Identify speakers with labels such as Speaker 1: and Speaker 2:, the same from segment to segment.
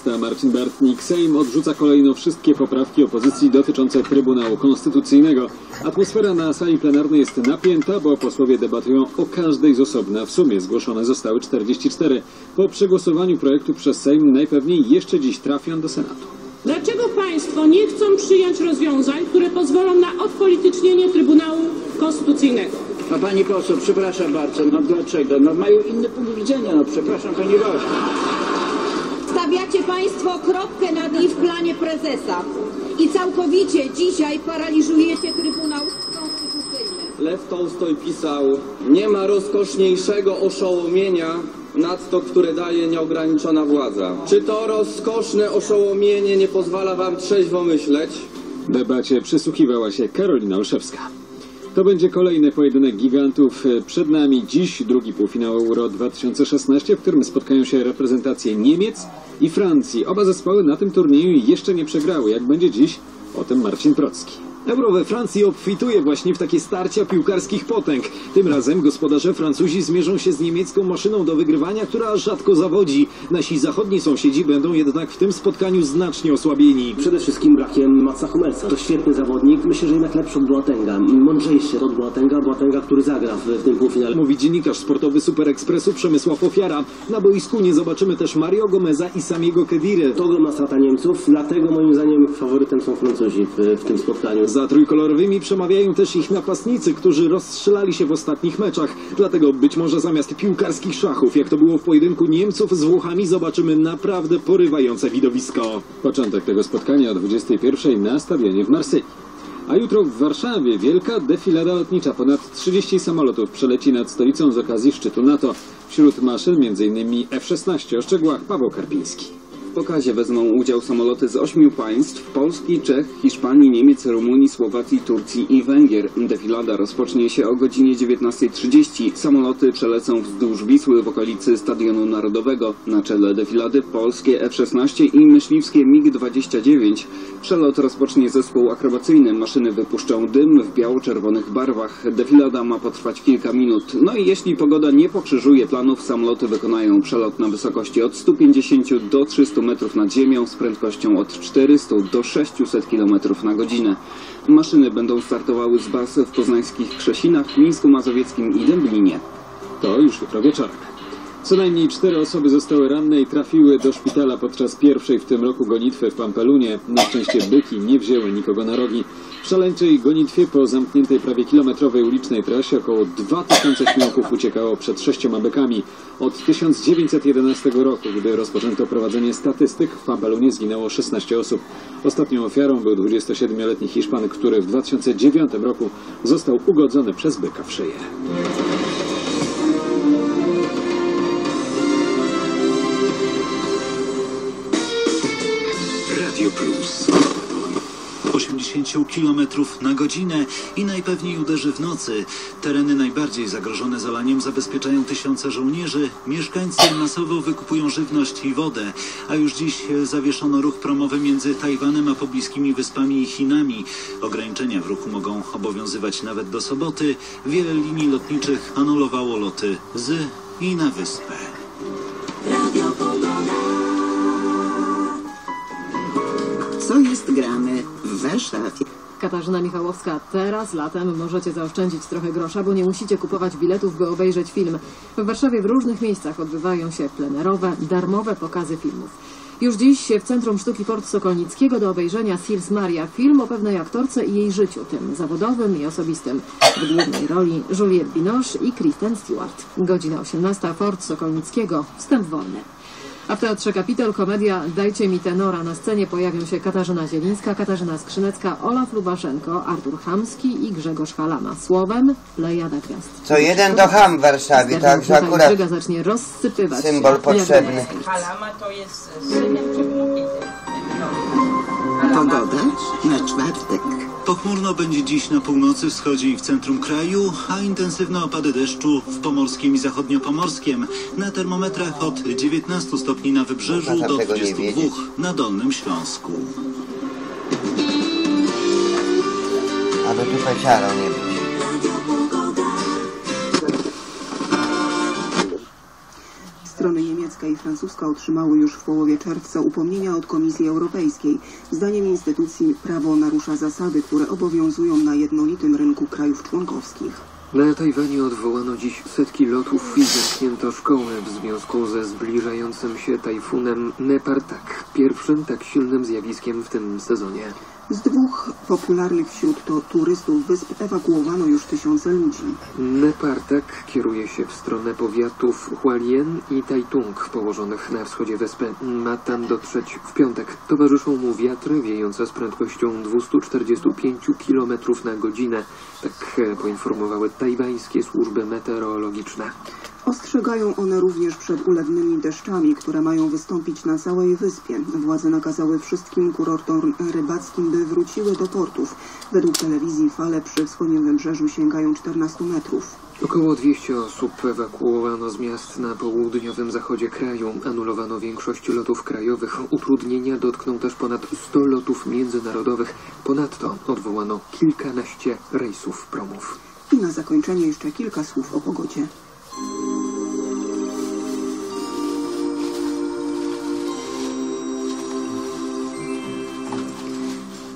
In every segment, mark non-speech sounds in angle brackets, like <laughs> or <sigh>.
Speaker 1: Miasta Marcin Bartnik. Sejm odrzuca kolejno wszystkie poprawki opozycji dotyczące Trybunału Konstytucyjnego. Atmosfera na sali plenarnej jest napięta, bo posłowie debatują o każdej z osobna. W sumie zgłoszone zostały 44. Po przegłosowaniu projektu przez Sejm najpewniej jeszcze dziś trafią do Senatu.
Speaker 2: Dlaczego państwo nie chcą przyjąć rozwiązań, które pozwolą na odpolitycznienie Trybunału Konstytucyjnego?
Speaker 3: No pani poseł, przepraszam bardzo, no dlaczego? No mają inny punkt widzenia, no przepraszam pani bardzo.
Speaker 4: Stawiacie Państwo kropkę nad i w planie prezesa i całkowicie dzisiaj paraliżujecie Trybunał Konstytucyjny.
Speaker 5: Lew Tolstoj pisał, nie ma rozkoszniejszego oszołomienia nad to, które daje nieograniczona władza. Czy to rozkoszne oszołomienie nie pozwala wam trzeźwo myśleć?
Speaker 1: Debacie przysłuchiwała się Karolina Olszewska. To będzie kolejny pojedynek gigantów. Przed nami dziś drugi półfinał Euro 2016, w którym spotkają się reprezentacje Niemiec i Francji. Oba zespoły na tym turnieju jeszcze nie przegrały. Jak będzie dziś? O tym Marcin Procki.
Speaker 6: Euro we Francji obfituje właśnie w takie starcia piłkarskich potęg. Tym razem gospodarze Francuzi zmierzą się z niemiecką maszyną do wygrywania, która rzadko zawodzi. Nasi zachodni sąsiedzi będą jednak w tym spotkaniu znacznie osłabieni.
Speaker 7: Przede wszystkim brakiem Matsa Hummelsa. To świetny zawodnik, myślę, że jednak lepszy od Boatenga. Mądrzejszy od Boatenga, Boatenga, który zagra w, tym półfinale.
Speaker 6: Mówi dziennikarz sportowy Super Expressu Przemysław Ofiara. Na boisku nie zobaczymy też Mario Gomeza i Samiego Kedire.
Speaker 7: To ogromna strata Niemców, dlatego moim zdaniem faworytem są Francuzi w, w tym spotkaniu.
Speaker 6: Za trójkolorowymi przemawiają też ich napastnicy, którzy rozstrzelali się w ostatnich meczach. Dlatego być może zamiast piłkarskich szachów, jak to było w pojedynku Niemców z Włochami, zobaczymy naprawdę porywające widowisko.
Speaker 1: Początek tego spotkania o 21 na stadionie w Marsylii. A jutro w Warszawie wielka defilada lotnicza. Ponad 30 samolotów przeleci nad stolicą z okazji szczytu NATO. Wśród maszyn m.in. F-16. O szczegółach Paweł Karpiński.
Speaker 5: W pokazie wezmą udział samoloty z ośmiu państw Polski, Czech, Hiszpanii, Niemiec, Rumunii, Słowacji, Turcji i Węgier. Defilada rozpocznie się o godzinie 19.30. Samoloty przelecą wzdłuż Wisły w okolicy Stadionu Narodowego. Na czele defilady polskie F-16 i myśliwskie MiG-29. Przelot rozpocznie zespół akrobacyjny. Maszyny wypuszczą dym w biało-czerwonych barwach. Defilada ma potrwać kilka minut. No i jeśli pogoda nie pokrzyżuje planów, samoloty wykonają przelot na wysokości od 150 do 300 metrów nad ziemią z prędkością od 400 do 600 km na godzinę. Maszyny będą startowały z baz w poznańskich Krzesinach, Mińsku Mazowieckim i Dęblinie.
Speaker 1: To już jutro wieczorem. Co najmniej cztery osoby zostały ranne i trafiły do szpitala podczas pierwszej w tym roku gonitwy w Pampelunie. Na szczęście byki nie wzięły nikogo na rogi. W szaleńczej gonitwie po zamkniętej prawie kilometrowej ulicznej trasie około 2000 śmiałków uciekało przed sześcioma bykami. Od 1911 roku, gdy rozpoczęto prowadzenie statystyk, w Pampelunie zginęło 16 osób. Ostatnią ofiarą był 27-letni Hiszpan, który w 2009 roku został ugodzony przez byka w szyję.
Speaker 8: 80 km na godzinę i najpewniej uderzy w nocy. Tereny najbardziej zagrożone zalaniem zabezpieczają tysiące żołnierzy. Mieszkańcy masowo wykupują żywność i wodę, a już dziś zawieszono ruch promowy między Tajwanem a pobliskimi wyspami i Chinami. Ograniczenia w ruchu mogą obowiązywać nawet do soboty. Wiele linii lotniczych anulowało loty z i na wyspę.
Speaker 9: Co jest grane
Speaker 10: Katarzyna Michałowska, teraz latem możecie zaoszczędzić trochę grosza, bo nie musicie kupować biletów, by obejrzeć film. W Warszawie w różnych miejscach odbywają się plenerowe, darmowe pokazy filmów. Już dziś w Centrum Sztuki Port Sokolnickiego do obejrzenia Sils Maria, film o pewnej aktorce i jej życiu, tym zawodowym i osobistym. W głównej roli Juliette Binoche i Kristen Stewart. Godzina 18, Port Sokolnickiego, wstęp wolny. A w Teatrze Kapitol komedia Dajcie mi tenora. Na scenie pojawią się Katarzyna Zielińska, Katarzyna Skrzynecka, Olaf Lubaszenko, Artur Chamski i Grzegorz Halama. Słowem Plejada Gwiazd.
Speaker 11: Co jeden to ham w Warszawie, także akurat
Speaker 10: zacznie rozsypywać
Speaker 11: symbol
Speaker 10: się
Speaker 11: potrzebny.
Speaker 12: Halama to jest synem Czerwonogiezy.
Speaker 9: Pogoda na czwartek.
Speaker 8: Pochmurno będzie dziś na północy, wschodzie i w centrum kraju, a intensywne opady deszczu w pomorskim i zachodniopomorskiem. Na termometrach od 19 stopni na wybrzeżu do
Speaker 11: tego nie
Speaker 8: 22
Speaker 11: wiedzieć.
Speaker 8: na Dolnym Śląsku.
Speaker 11: Aby tu peciarą nie być.
Speaker 13: I francuska otrzymały już w połowie czerwca upomnienia od Komisji Europejskiej. Zdaniem instytucji prawo narusza zasady, które obowiązują na jednolitym rynku krajów członkowskich.
Speaker 14: Na Tajwanie odwołano dziś setki lotów i zamknięto szkoły w związku ze zbliżającym się tajfunem Nepartak, pierwszym tak silnym zjawiskiem w tym sezonie.
Speaker 13: Z dwóch popularnych wśród to turystów wysp ewakuowano już tysiące ludzi.
Speaker 14: Nepartak kieruje się w stronę powiatów Hualien i Taitung położonych na wschodzie wyspy. Ma tam dotrzeć w piątek. Towarzyszą mu wiatry wiejące z prędkością 245 km na godzinę. Tak poinformowały tajwańskie służby meteorologiczne.
Speaker 13: Ostrzegają one również przed ulewnymi deszczami, które mają wystąpić na całej wyspie. Władze nakazały wszystkim kurortom rybackim, by wróciły do portów. Według telewizji fale przy wschodnim wybrzeżu sięgają 14 metrów.
Speaker 14: Około 200 osób ewakuowano z miast na południowym zachodzie kraju. Anulowano większość lotów krajowych. Utrudnienia dotkną też ponad 100 lotów międzynarodowych. Ponadto odwołano kilkanaście rejsów promów.
Speaker 13: I na zakończenie jeszcze kilka słów o pogodzie. Thank you.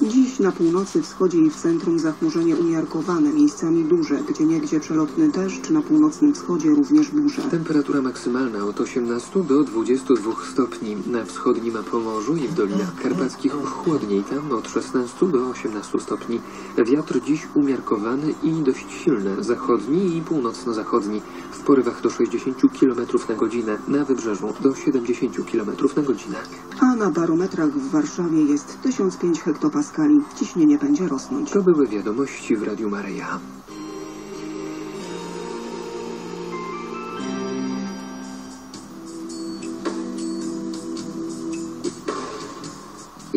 Speaker 13: Dziś na północy, wschodzie i w centrum zachmurzenie umiarkowane, miejscami duże, gdzie niegdzie przelotny deszcz, na północnym wschodzie również burze.
Speaker 14: Temperatura maksymalna od 18 do 22 stopni. Na wschodnim Pomorzu i w Dolinach Karpackich chłodniej, tam od 16 do 18 stopni. Wiatr dziś umiarkowany i dość silny, zachodni i północno-zachodni. W porywach do 60 km na godzinę, na wybrzeżu do 70 km na godzinę.
Speaker 13: Na barometrach w Warszawie jest 1005 hektopaskali. Ciśnienie będzie rosnąć.
Speaker 14: To były wiadomości w Radiu Maryja.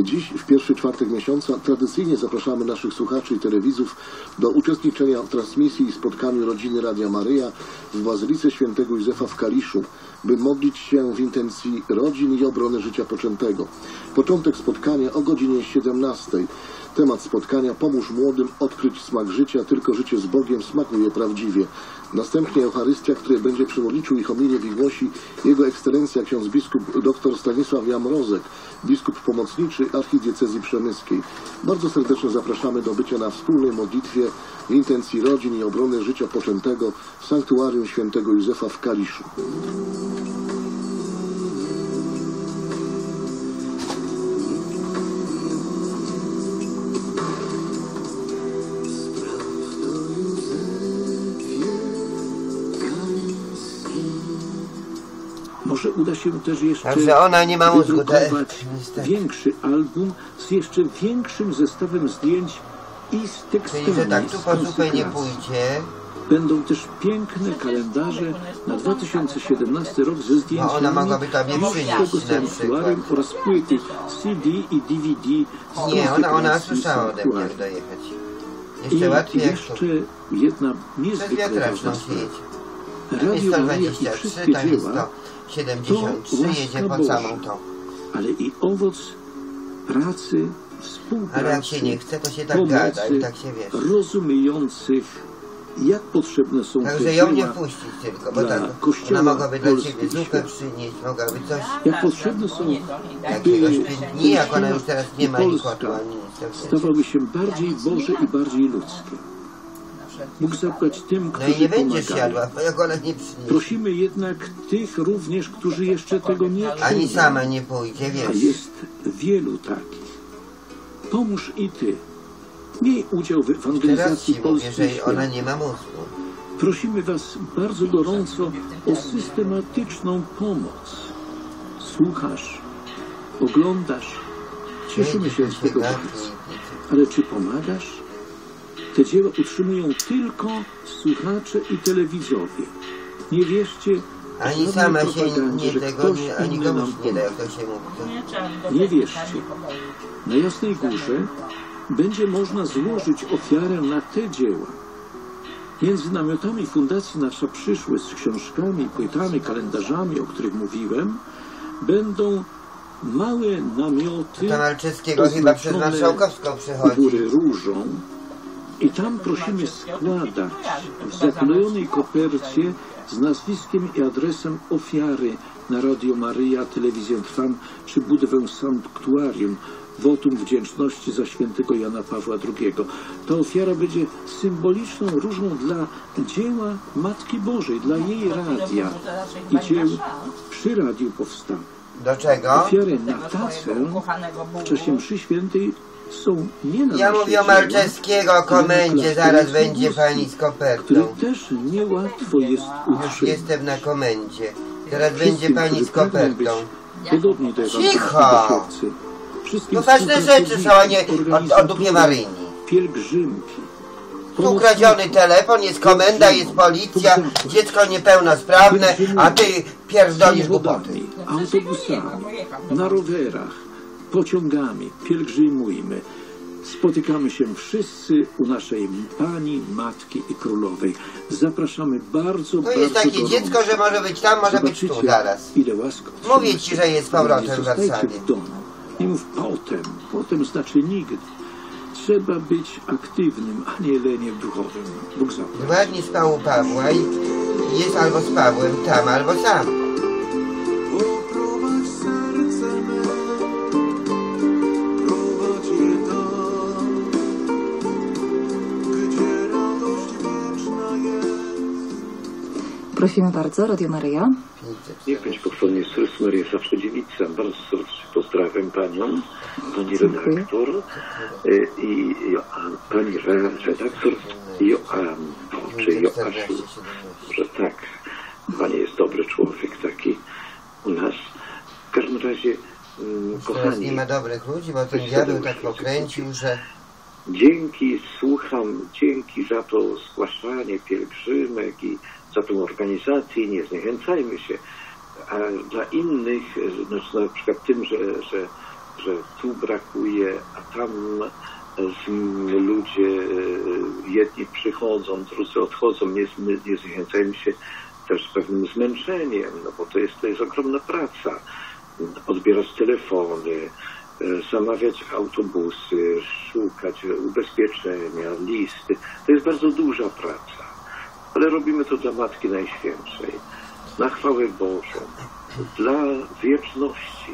Speaker 15: Dziś, w pierwszy czwartek miesiąca, tradycyjnie zapraszamy naszych słuchaczy i telewizów do uczestniczenia w transmisji i spotkaniu rodziny Radia Maryja w Bazylice Świętego Józefa w Kaliszu, by modlić się w intencji rodzin i obrony życia poczętego. Początek spotkania o godzinie 17. Temat spotkania Pomóż młodym odkryć smak życia, tylko życie z Bogiem smakuje prawdziwie. Następnie Eucharystia, której będzie przewodniczył i homilię wygłosi Jego Ekscelencja ksiądz biskup dr Stanisław Jamrozek, biskup pomocniczy archidiecezji przemyskiej. Bardzo serdecznie zapraszamy do bycia na wspólnej modlitwie w intencji rodzin i obrony życia poczętego w sanktuarium świętego Józefa w Kaliszu.
Speaker 16: Uda się też jeszcze
Speaker 11: Także ona nie ma mózgu, <laughs>
Speaker 16: większy album z jeszcze większym zestawem zdjęć i z tekstami.
Speaker 11: Czyli, że tak tu
Speaker 16: z
Speaker 11: po zupę nie pójdzie.
Speaker 16: Będą też piękne kalendarze na 2017 rok ze zdjęciami
Speaker 11: na
Speaker 16: sanktuarium oraz płyty CD i DVD z
Speaker 11: Nie, ona, ona słyszała ode mnie, jak dojechać.
Speaker 16: I
Speaker 11: Jeszcze łatwiej jak
Speaker 16: jeszcze jedna niezwykle ważna sprawa. Radio Maria i
Speaker 11: 123,
Speaker 16: wszystkie dzieła
Speaker 11: 173,
Speaker 16: to
Speaker 11: jedzie
Speaker 16: łaska
Speaker 11: pod samą
Speaker 16: Boża,
Speaker 11: tą.
Speaker 16: ale i owoc pracy, współpracy,
Speaker 11: Ale jak się nie chce, to się tak
Speaker 16: pomocy,
Speaker 11: gada i tak się wiesz.
Speaker 16: rozumiejących, jak potrzebne są
Speaker 11: Także
Speaker 16: te
Speaker 11: ją nie wpuścić tylko, bo tak,
Speaker 16: Kościoła
Speaker 11: ona mogłaby dla ciebie zupę przynieść, mogłaby coś.
Speaker 16: Jak potrzebne są,
Speaker 11: Jakiegoś
Speaker 16: by
Speaker 11: pięć dni, jak ona już teraz nie ma
Speaker 16: i
Speaker 11: ani nic
Speaker 16: stawały się bardziej Boże i bardziej ludzkie. Bóg zapłać tym,
Speaker 11: No
Speaker 16: którzy
Speaker 11: i nie będziesz
Speaker 16: pomagają.
Speaker 11: jadła, nie przyniesie.
Speaker 16: Prosimy jednak tych również, którzy jeszcze tego nie czynią.
Speaker 11: Ani sama nie pójdzie,
Speaker 16: A
Speaker 11: wiesz.
Speaker 16: jest wielu takich. Pomóż i ty. Miej udział w
Speaker 11: Teraz
Speaker 16: ewangelizacji
Speaker 11: ci
Speaker 16: Polski mówię,
Speaker 11: mówię,
Speaker 16: i
Speaker 11: że ona
Speaker 16: świata.
Speaker 11: nie ma mózgu.
Speaker 16: Prosimy Was bardzo gorąco o systematyczną pomoc. Słuchasz, oglądasz, cieszymy się z tego bardzo. Ale czy pomagasz? Te dzieła utrzymują tylko słuchacze i telewidzowie. Nie wierzcie
Speaker 11: Ani sama się nie
Speaker 16: że
Speaker 11: tego,
Speaker 16: ktoś
Speaker 11: nie, ani
Speaker 16: inny
Speaker 11: komuś
Speaker 16: nam
Speaker 11: nie da, jak to się mówi.
Speaker 16: Nie wierzcie. Na Jasnej Górze będzie można złożyć ofiarę na te dzieła. Między namiotami Fundacji Nasza Przyszłość z książkami, płytami, kalendarzami, o których mówiłem, będą małe namioty
Speaker 11: To Malczewskiego chyba przez Marszałkowską przychodzi.
Speaker 16: góry różą i tam prosimy składać w zaklejonej kopercie z nazwiskiem i adresem ofiary
Speaker 3: na Radio Maryja, Telewizję Trwam czy budowę sanktuarium wotum wdzięczności za świętego Jana Pawła II. Ta ofiara będzie symboliczną różą dla dzieła Matki Bożej, dla jej radia i dzieł przy radiu powstałych.
Speaker 11: Do czego?
Speaker 3: Ofiary na tacę w czasie mszy świętej
Speaker 11: Ja mówię Malczewskiego komendzie, zaraz będzie pani z kopertą.
Speaker 3: też niełatwo jest
Speaker 11: Już jestem na komendzie. Teraz
Speaker 3: Wszystkim,
Speaker 11: będzie pani z kopertą.
Speaker 3: Podobnie do
Speaker 11: Cicho! Poważne rzeczy są, a nie o, o dupie Maryni.
Speaker 3: Pielgrzymki.
Speaker 11: Tu ukradziony telefon, jest komenda, jest policja, dziecko niepełnosprawne, a ty pierdolisz głupoty.
Speaker 3: autobusami, na rowerach, pociągami, pielgrzymujmy. Spotykamy się wszyscy u naszej Pani, Matki i Królowej. Zapraszamy bardzo,
Speaker 11: To
Speaker 3: bardzo
Speaker 11: jest takie
Speaker 3: gorąco.
Speaker 11: dziecko, że może być tam, może być tu
Speaker 3: Zobaczycie,
Speaker 11: zaraz.
Speaker 3: Ile łask
Speaker 11: Mówię ci, że jest z powrotem
Speaker 3: Nie
Speaker 11: w
Speaker 3: zostajcie
Speaker 11: Warszawie.
Speaker 3: w domu. Nie mów potem. Potem znaczy nigdy. Trzeba być aktywnym, a nie leniem duchowym. Bóg zapłać.
Speaker 11: Dwa dni spał u Pawła i jest albo z Pawłem tam, albo sam.
Speaker 17: Prosimy bardzo, Radio Maryja.
Speaker 3: Niech pochwalony Jezus Maria Zawsze Dziewica. Bardzo serdecznie pozdrawiam Panią, Pani redaktor y, i Joan, Pani re, redaktor Joanno, czy Joasiu. Może tak. Pani jest dobry człowiek taki u nas. W każdym razie, mm,
Speaker 11: Teraz
Speaker 3: kochani,
Speaker 11: nie ma dobrych ludzi, bo ten diabeł tak pokręcił, że...
Speaker 3: Dzięki, słucham, dzięki za to zgłaszanie pielgrzymek i za tą organizację, nie zniechęcajmy się. A dla innych, znaczy na przykład tym, że, że, że tu brakuje, a tam z, ludzie, e, jedni przychodzą, drudzy odchodzą, nie, z- nie zniechęcajmy się też pewnym zmęczeniem, no bo to jest, to jest ogromna praca. Odbierać telefony, e, zamawiać autobusy, szukać ubezpieczenia, listy. To jest bardzo duża praca, ale robimy to dla Matki Najświętszej, na chwałę Bożą, dla wieczności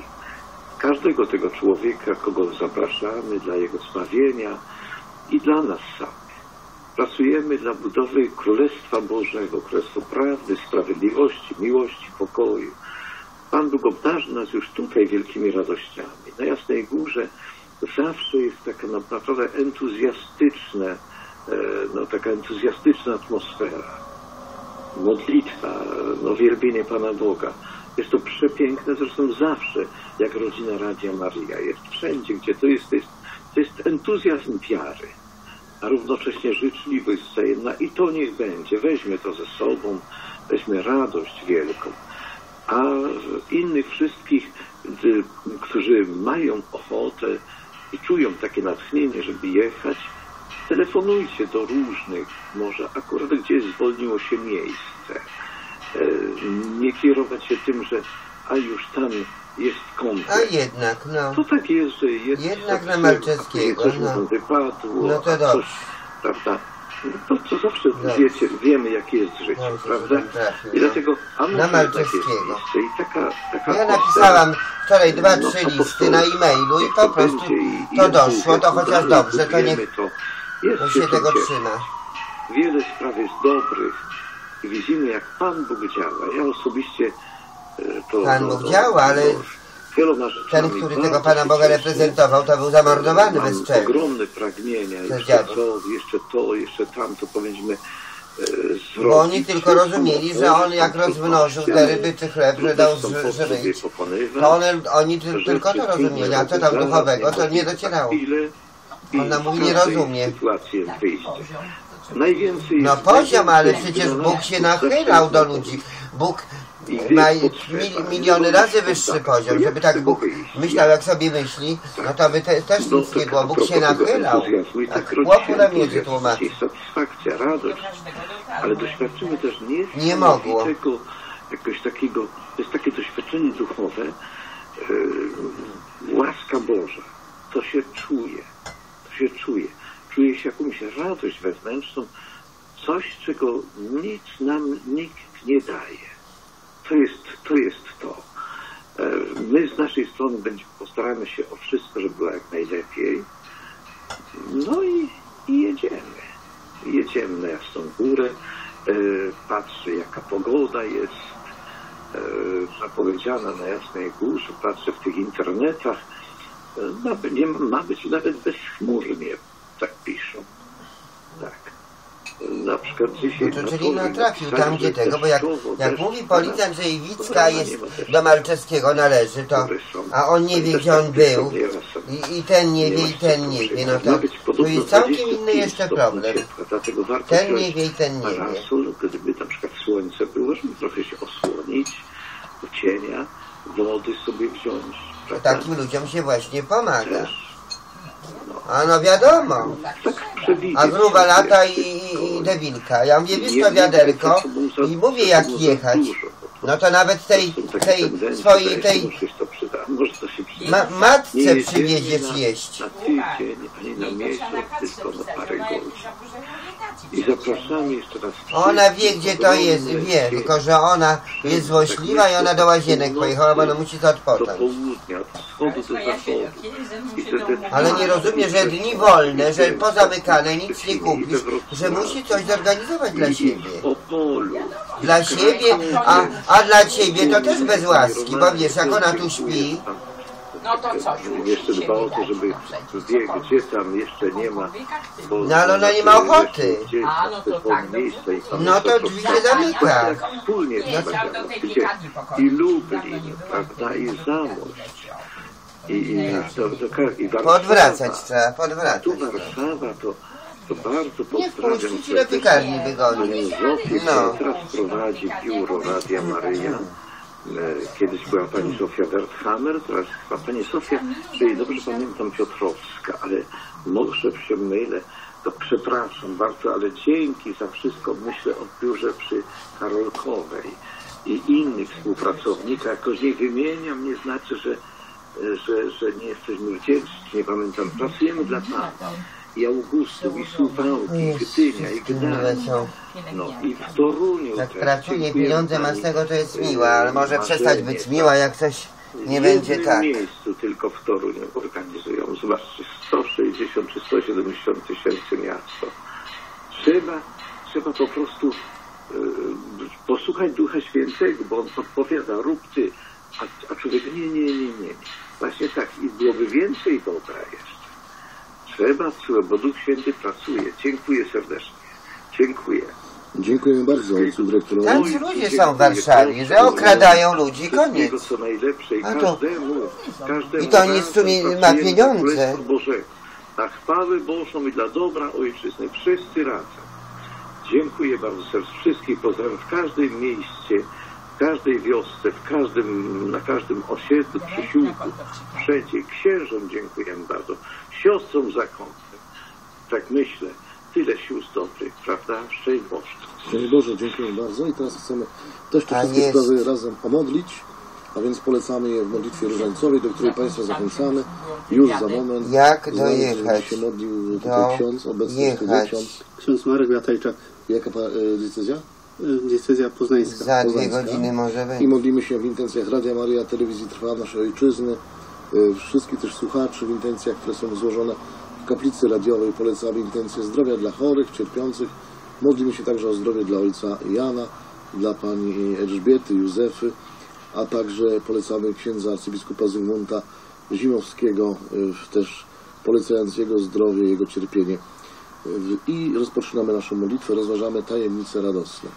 Speaker 3: każdego tego człowieka, kogo zapraszamy, dla jego zbawienia i dla nas samych. Pracujemy dla budowy Królestwa Bożego, Królestwa Prawdy, Sprawiedliwości, Miłości, Pokoju. Pan Bóg obdarzy nas już tutaj wielkimi radościami. Na Jasnej Górze zawsze jest taka naprawdę entuzjastyczna, e, no, taka entuzjastyczna atmosfera. Modlitwa, no, wielbienie Pana Boga. Jest to przepiękne, zresztą zawsze, jak rodzina Radia Maria jest wszędzie, gdzie to jest, to jest, to jest entuzjazm wiary, a równocześnie życzliwość wzajemna i to niech będzie. Weźmy to ze sobą, weźmy radość wielką a innych wszystkich, y, którzy mają ochotę i czują takie natchnienie, żeby jechać, telefonujcie do różnych, może akurat gdzie zwolniło się miejsce. E, Nie kierować się tym, że a już tam jest kompleks.
Speaker 11: A jednak, no.
Speaker 3: To tak jest, że jest
Speaker 11: Jednak na Malczewskiego,
Speaker 3: coś
Speaker 11: no.
Speaker 3: wypadło,
Speaker 11: No to dobrze.
Speaker 3: coś, prawda? No To, to zawsze wiecie, wiemy jakie jest życie, prawda?
Speaker 11: trafił,
Speaker 3: I
Speaker 11: no.
Speaker 3: dlatego, a
Speaker 11: Na
Speaker 3: może takie
Speaker 11: Malczewskiego.
Speaker 3: miejsce i taka, taka
Speaker 11: Ja napisałam wczoraj dwa,
Speaker 3: No,
Speaker 11: trzy listy na e-mailu i po prostu to doszło, to chociaż dobrze, to niech
Speaker 3: to jest
Speaker 11: się tego trzyma.
Speaker 3: Wiele spraw jest dobrych i widzimy, jak Pan Bóg działa. Ja osobiście e, to...
Speaker 11: Pan Bóg działa, ale ten, który tego Pana Boga reprezentował, to był zamordowany
Speaker 3: Mam
Speaker 11: bezczelnie.
Speaker 3: ogromne pragnienia, jeszcze to, jeszcze to, jeszcze tamto, powinniśmy e, zrobić.
Speaker 11: Bo oni tylko rozumieli, że on jak rozmnożył te ryby czy chleb, że dał ży- żyć. To one, oni ty, tylko to rozumieli, a co tam duchowego, to nie docierało. Ona mówi, nie rozumie.
Speaker 3: Sytuację wyjść. Najwięcej
Speaker 11: No poziom, ale przecież Bóg się nachylał do ludzi. Bóg ma mil, miliony razy wyższy poziom, żeby tak Bóg myślał jak sobie myśli, no to by te, też
Speaker 3: No,
Speaker 11: nic nie
Speaker 3: tak
Speaker 11: było, Bóg się nachylał. Tak
Speaker 3: tak
Speaker 11: chłopu na miedzie tłumaczy.
Speaker 3: satysfakcja, radość, ale doświadczymy też
Speaker 11: Nie mogło.
Speaker 3: niesamowitego, jakoś takiego, to jest takie doświadczenie duchowe, yy, łaska Boża, to się czuje, się czuje, czuje się jakąś radość wewnętrzną, coś, czego nic nam nikt nie daje. to jest to. Jest to. E, My z naszej strony będzie, postaramy się o wszystko, żeby było jak najlepiej. No i, i jedziemy. Jedziemy na Jasną Górę. E, Patrzę, jaka pogoda jest e, zapowiedziana na Jasnej Górze. Patrzę w tych internetach. Ma, by- nie, ma być nawet bezchmurnie, tak piszą. Tak. Na przykład dzisiaj...
Speaker 11: No to czyli no trafił tam, gdzie tego, bo jak, jak mówi policjant, że Iwicka jest do Malczewskiego należy, to, a on nie wie, gdzie
Speaker 3: tak
Speaker 11: on był, i, i ten nie wie, i ten nie wie, no to,
Speaker 3: podobno
Speaker 11: jest całkiem
Speaker 3: 25
Speaker 11: inny jeszcze problem. Ten nie wie i ten nie wie.
Speaker 3: gdyby na przykład słońce było, żeby trochę się osłonić, cienia, wody sobie wziąć.
Speaker 11: To takim ludziom się właśnie pomaga. A no wiadomo. A gruba lata i, i, i dewilka. Ja mówię, wiesz to wiaderko i mówię jak jechać. No to nawet tej, tej swojej, tej ma,
Speaker 3: Nie
Speaker 11: matce przywieziesz jeść.
Speaker 3: Na tydzień, ani na miesiąc, tylko na parę godzin. I zapraszamy jeszcze raz.
Speaker 11: Ona wie, gdzie to jest, wie, tylko że ona jest złośliwa i ona do łazienek pojechała, bo ona musi to
Speaker 3: Do
Speaker 11: odpocząć.
Speaker 3: południa, od wschodu do zachodu. I te, te
Speaker 11: Ale nie rozumie, że dni wolne, że pozamykane, nic nie kupisz, że musi coś zorganizować dla siebie. Dla siebie, a, a dla ciebie to też bez łaski, bo wiesz, jak ona tu śpi,
Speaker 12: No to.
Speaker 3: Jeszcze dba o to, żeby wie, gdzie tam jeszcze nie ma. bo-
Speaker 11: No, ale ona nie ma ochoty.
Speaker 12: A, no to tak,
Speaker 11: no to drzwi się zamyka.
Speaker 3: Wspólnie
Speaker 12: Nie,
Speaker 3: trzeba
Speaker 12: piekarni
Speaker 3: I. Lublin, prawda, i Zamość. I, i, to, to, ka- i
Speaker 11: podwracać trzeba, podwracać.
Speaker 3: Tu Warszawa to, to bardzo
Speaker 11: Nie
Speaker 3: pozdrawiam
Speaker 11: wpuścić do piekarni wygodnie. No.
Speaker 3: teraz prowadzi biuro Radia Maryja. E, Kiedyś była pani Sofia Werthammer, teraz chyba pani Sofia, czyli dobrze pamiętam Piotrowska, ale może się mylę, to przepraszam bardzo, ale dzięki za wszystko myślę o biurze przy Karolkowej i innych współpracownikach. Jakoś nie wymieniam, nie znaczy, że, że, że nie jesteśmy wdzięczni, nie pamiętam. Pracujemy dla Pana. I Augustów, i Suwałki, i Gdynia, i Gdańsk. No i w Toruniu
Speaker 11: Jak
Speaker 3: też.
Speaker 11: pracuje,
Speaker 3: Dziękuję
Speaker 11: pieniądze ma z tego, to jest miła, ale może
Speaker 3: Marzenie,
Speaker 11: przestać być miła, jak coś nie
Speaker 3: w
Speaker 11: będzie tak.
Speaker 3: miejscu tylko w Toruniu organizują. Zobaczcie, 160 czy 170 tysięcy miasto. Trzeba, trzeba po prostu e, posłuchać Ducha Świętego, bo On podpowiada, rób ty, a, a człowiek nie, nie, nie, nie. Właśnie tak, i byłoby więcej dobra jeszcze. Trzeba, trzeba, bo Duch Święty pracuje. Dziękuję serdecznie. Dziękuję.
Speaker 15: Dziękujemy bardzo ojcu dyrektorowi.
Speaker 11: Tacy ludzie są w Warszawie, że okradają ludzi, koniec.
Speaker 3: Wszystkiego, co najlepsze i
Speaker 11: A to-
Speaker 3: każdemu, każdemu
Speaker 11: I to nic sumie ma pieniądze.
Speaker 3: Bożego, na chwałę Bożą i dla dobra Ojczyzny. Wszyscy razem. Dziękuję bardzo serdecznie. Wszystkich pozdrawiam w każdym mieście, w każdej wiosce, w każdym, na każdym osiedlu, przysiłku, wszędzie. Księżom dziękujemy bardzo. Siostrom zakątnym. Tak myślę. Tyle sióstr dobrych, prawda? Szczęść Boże.
Speaker 15: Szczęść Boże, dziękuję bardzo. I teraz chcemy też te
Speaker 11: A
Speaker 15: wszystkie sprawy razem pomodlić, a więc polecamy je w modlitwie różańcowej, do której Państwa zachęcamy. Już za moment.
Speaker 11: Jak dojechać
Speaker 15: się modlił tutaj
Speaker 11: do
Speaker 15: ksiądz, obecny ksiądz.
Speaker 18: Ksiądz Marek Latajczak,
Speaker 15: Jaka pa- e, decyzja?
Speaker 18: Y, diecezja poznańska.
Speaker 11: Za dwie
Speaker 15: Poznańska.
Speaker 11: godziny może
Speaker 15: I
Speaker 11: będzie.
Speaker 15: modlimy się w intencjach Radia Maryja, telewizji Trwała Naszej Ojczyzny, e, wszystkich też słuchaczy w intencjach, które są złożone w kaplicy radiowej. Polecamy intencje zdrowia dla chorych, cierpiących. Modlimy się także o zdrowie dla ojca Jana, dla pani Elżbiety, Józefy, a także polecamy księdza arcybiskupa Zygmunta Zimowskiego, e, też polecając jego zdrowie, jego cierpienie. E, I rozpoczynamy naszą modlitwę, rozważamy tajemnice radosne.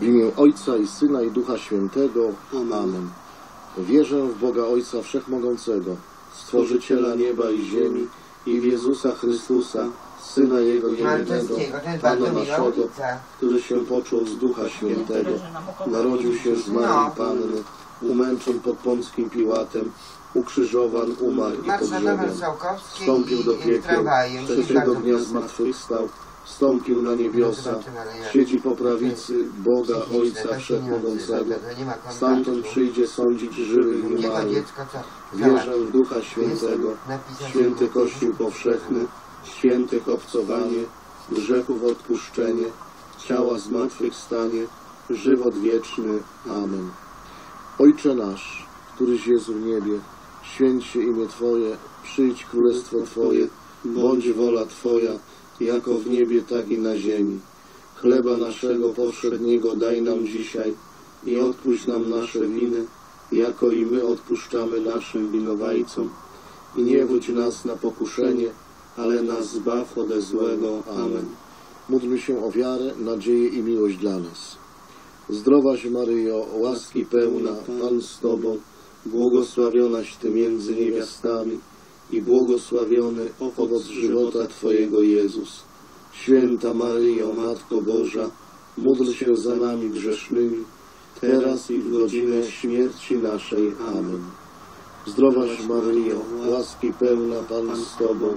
Speaker 15: W imię Ojca i Syna i Ducha Świętego. Amen. Wierzę w Boga Ojca Wszechmogącego, Stworzyciela nieba i ziemi i w Jezusa Chrystusa, Syna Jego jedynego,
Speaker 11: to jest
Speaker 15: Pana naszego, który się począł z Ducha Świętego, narodził się z Maryi
Speaker 11: No.
Speaker 15: Panny, umęczon pod Pąckim Piłatem, ukrzyżowan, umarł i
Speaker 11: Marsz na
Speaker 15: pogrzebion,
Speaker 11: Marszałkowskiej
Speaker 15: wstąpił do piekieł, trzeciego dnia zmartwychwstał,
Speaker 18: Wstąpił na niebiosa, siedzi po prawicy Boga Ojca Wszechmogącego. Stamtąd przyjdzie sądzić żywych i umarłych. Wierzę w Ducha Świętego, święty Kościół powszechny, świętych obcowanie, grzechów odpuszczenie, ciała zmartwychwstanie, żywot wieczny. Amen. Ojcze nasz, któryś jest w niebie, święć się imię Twoje, przyjdź królestwo Twoje, bądź wola Twoja, jako w niebie, tak i na ziemi. Chleba naszego powszedniego daj nam dzisiaj i odpuść nam nasze winy, jako i my odpuszczamy naszym winowajcom. I nie wódź nas na pokuszenie, ale nas zbaw ode złego. Amen. Módlmy się o wiarę, nadzieję i miłość dla nas. Zdrowaś Maryjo, łaski pełna, Pan z Tobą, błogosławionaś Ty między niewiastami i błogosławiony owoc żywota Twojego Jezus. Święta Maryjo, Matko Boża, módl się za nami grzesznymi, teraz i w godzinę śmierci naszej. Amen. Zdrowaś Maryjo, łaski pełna Pan z Tobą,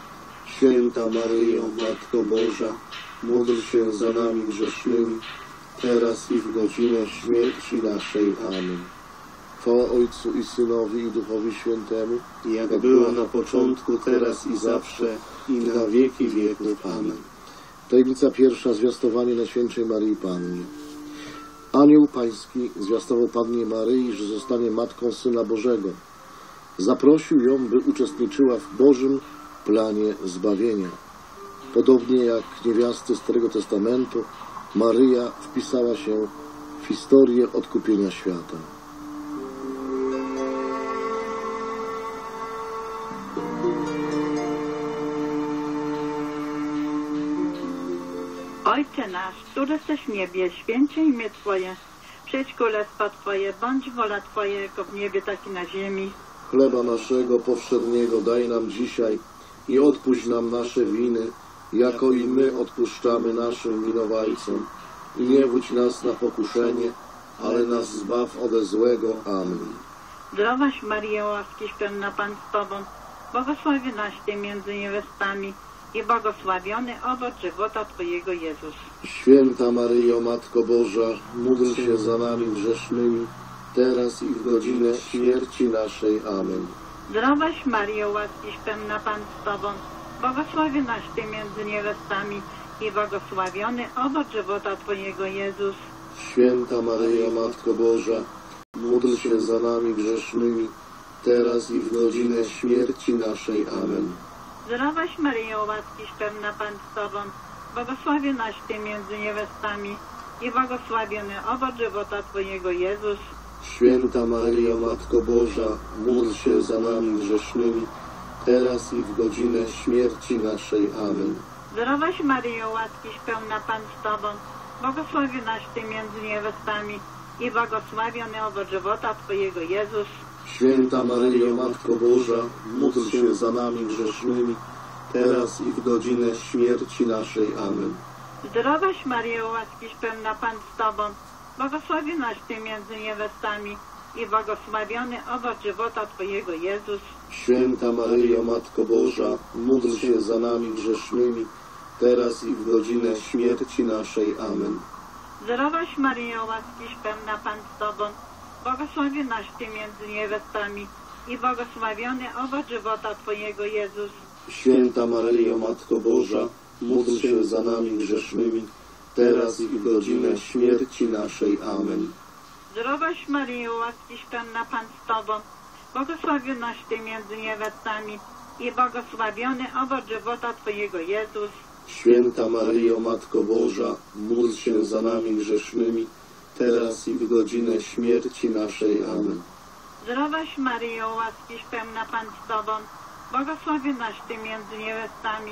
Speaker 18: Święta Maryjo, Matko Boża, módl się za nami grzesznymi, teraz i w godzinę śmierci naszej. Amen. Chwała Ojcu i Synowi i Duchowi Świętemu, jak była na początku, teraz i zawsze, i na wieki wieków. Amen. Tajemnica pierwsza, zwiastowanie Najświętszej Maryi Pannie. Anioł Pański zwiastował Pannie Maryi, że zostanie Matką Syna Bożego. Zaprosił ją, by uczestniczyła w Bożym planie zbawienia. Podobnie jak niewiasty Starego Testamentu, Maryja wpisała się w historię odkupienia świata.
Speaker 19: Ojcze nasz, który jesteś w niebie, święcie imię Twoje, przyjdź królestwo Twoje, bądź wola Twoja, jako w niebie, tak i na ziemi.
Speaker 18: Chleba naszego powszedniego daj nam dzisiaj i odpuść nam nasze winy, jako i my odpuszczamy naszym winowajcom. I nie wódź nas na pokuszenie, ale nas zbaw ode złego. Amen.
Speaker 19: Zdrowaś Maryjo, łaskiś pełna Pan z Tobą, błogosławionaś Ty między niewiastami i błogosławiony owoc żywota Twojego Jezus.
Speaker 18: Święta Maryjo, Matko Boża, módl się za nami grzesznymi, teraz i w godzinę śmierci naszej. Amen.
Speaker 19: Zdrowaś Maryjo, łaskiś pełna Pan z Tobą, błogosławionaś Ty między niewiastami i błogosławiony owoc żywota Twojego Jezus.
Speaker 18: Święta Maryjo, Matko Boża, módl się za nami grzesznymi, teraz i w godzinę śmierci naszej. Amen.
Speaker 19: Zdrowaś Maryjo, łaskiś pełna Pan z Tobą, błogosławionaś Ty między niewiastami i błogosławiony owoc żywota Twojego Jezus.
Speaker 18: Święta Maryjo, Matko Boża, módl się za nami grzesznymi, teraz i w godzinę śmierci naszej. Amen.
Speaker 19: Zdrowaś Maryjo, łaskiś pełna Pan z Tobą, błogosławionaś Ty między niewiastami i błogosławiony owoc żywota Twojego Jezus.
Speaker 18: Święta Maryjo, Matko Boża, módl się za nami grzesznymi, teraz i w godzinę śmierci naszej. Amen.
Speaker 19: Zdrowaś Maryjo, łaskiś pełna Pan z Tobą, błogosławionaś Ty między niewiastami i błogosławiony owoc żywota Twojego Jezus.
Speaker 18: Święta Maryjo, Matko Boża, módl się za nami grzesznymi, teraz i w godzinę śmierci naszej. Amen.
Speaker 19: Zdrowaś Maryjo, łaskiś pełna Pan z Tobą, błogosławionaś Ty między niewiastami i błogosławiony owoc żywota Twojego Jezus.
Speaker 18: Święta Maryjo, Matko Boża, módl się za nami grzesznymi, teraz i w godzinę śmierci naszej. Amen.
Speaker 19: Zdrowaś Maryjo, łaskiś pełna Pan z Tobą, błogosławionaś Ty między niewiastami i błogosławiony owoc żywota Twojego Jezus.
Speaker 18: Święta Maryjo, Matko Boża, módl się za nami grzesznymi, teraz i w godzinę śmierci naszej. Amen.
Speaker 19: Zdrowaś Maryjo, łaskiś pełna Pan z Tobą, błogosławionaś Ty między niewiastami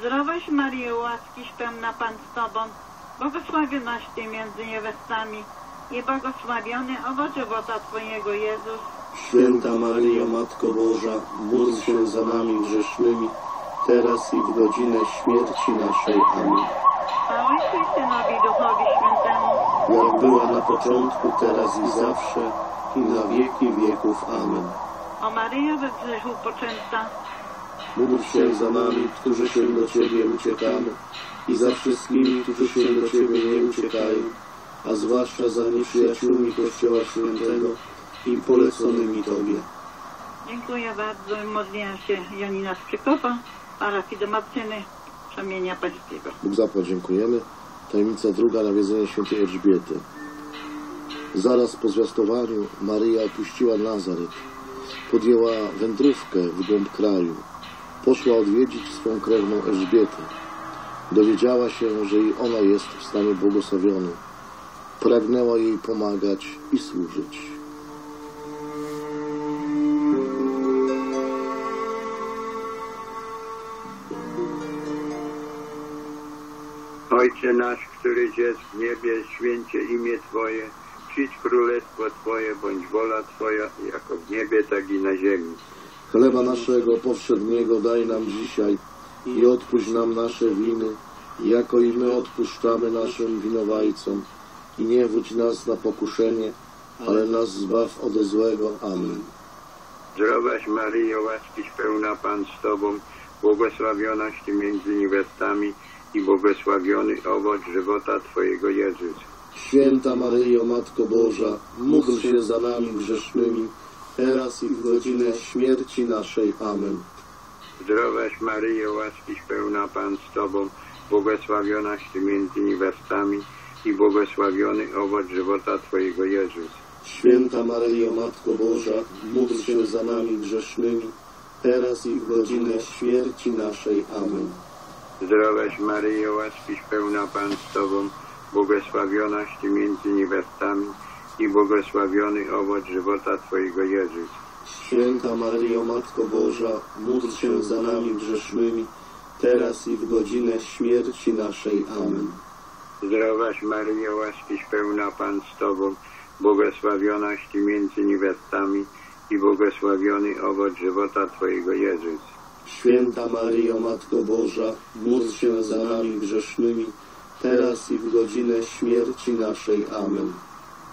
Speaker 19: Zdrowaś Maryjo, łaskiś pełna Pan z Tobą, błogosławionaś Ty między niewiastami i błogosławiony owoc żywota Twojego Jezus.
Speaker 18: Święta Maryjo, Matko Boża, módl się za nami grzesznymi, teraz i w godzinę śmierci naszej. Amen.
Speaker 19: Chwała Synowi Duchowi Świętemu,
Speaker 18: Jak była na początku, teraz i zawsze, i na wieki wieków. Amen.
Speaker 19: o Maryjo we grzechu poczęta,
Speaker 18: Módl się za nami, którzy się do Ciebie uciekamy i za wszystkimi, którzy się do Ciebie nie uciekają, a zwłaszcza za nieprzyjaciółmi Kościoła Świętego i poleconymi Tobie.
Speaker 19: Dziękuję bardzo. Modliłem się Janina Strzykowa, parafii do Martyny, Przemienia Pańskiego.
Speaker 18: Bóg zapłać dziękujemy. Tajemnica druga, nawiedzenie świętej Elżbiety. Zaraz po zwiastowaniu Maryja opuściła Nazaret. Podjęła wędrówkę w głąb kraju. Poszła odwiedzić swą krewną Elżbietę. Dowiedziała się, że i ona jest w stanie błogosławionym. Pragnęła jej pomagać i służyć.
Speaker 20: Ojcze nasz, któryś jest w niebie, święcie imię Twoje, przyjdź królestwo Twoje, bądź wola Twoja, jako w niebie, tak i na ziemi.
Speaker 18: Chleba naszego powszedniego daj nam dzisiaj i odpuść nam nasze winy, jako i my odpuszczamy naszym winowajcom. I nie wódź nas na pokuszenie, ale nas zbaw ode złego. Amen.
Speaker 20: Zdrowaś Maryjo, łaskiś pełna Pan z Tobą, błogosławionaś Ty między niewiastami i błogosławiony owoc żywota Twojego Jezus.
Speaker 18: Święta Maryjo, Matko Boża, módl się za nami grzesznymi, teraz i w godzinę śmierci naszej. Amen.
Speaker 20: Zdrowaś Maryjo, łaskiś pełna Pan z Tobą, błogosławionaś Ty między niewiastami i błogosławiony owoc żywota Twojego Jezus.
Speaker 18: Święta Maryjo, Matko Boża, módl się za nami grzesznymi, teraz i w godzinę śmierci naszej. Amen.
Speaker 20: Zdrowaś Maryjo, łaskiś pełna Pan z Tobą, błogosławionaś Ty między niewiastami i błogosławiony owoc żywota Twojego Jezus.
Speaker 18: Święta Maryjo, Matko Boża, módl się za nami grzesznymi, teraz i w godzinę śmierci naszej. Amen.
Speaker 20: Zdrowaś Maryjo, łaskiś pełna Pan z Tobą, błogosławionaś Ty między niewiastami i błogosławiony owoc żywota Twojego Jezus.
Speaker 18: Święta Maryjo, Matko Boża, módl się za nami grzesznymi, teraz i w godzinę śmierci naszej. Amen.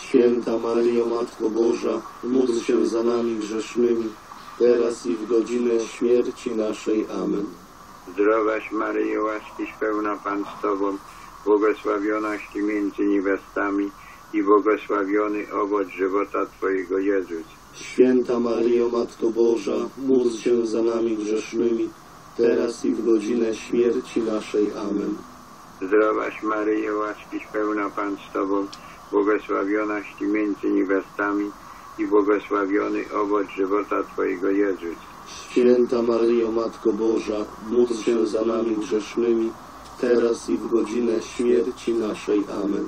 Speaker 18: Święta Maryjo, Matko Boża, módl się za nami grzesznymi, teraz i w godzinę śmierci naszej. Amen.
Speaker 20: Zdrowaś Maryjo, łaskiś pełna Pan z Tobą, błogosławionaś Ty między niewiastami i błogosławiony owoc żywota Twojego Jezus.
Speaker 18: Święta Maryjo, Matko Boża, módl się za nami grzesznymi, teraz i w godzinę śmierci naszej. Amen.
Speaker 20: Zdrowaś Maryjo, łaskiś pełna Pan z Tobą, błogosławionaś Ty między niewiastami i błogosławiony owoc żywota Twojego Jezus.
Speaker 18: Święta Maryjo, Matko Boża, módl się za nami grzesznymi, teraz i w godzinę śmierci naszej. Amen.